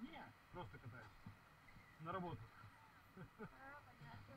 Не, просто катаюсь. На работу. А, понятно.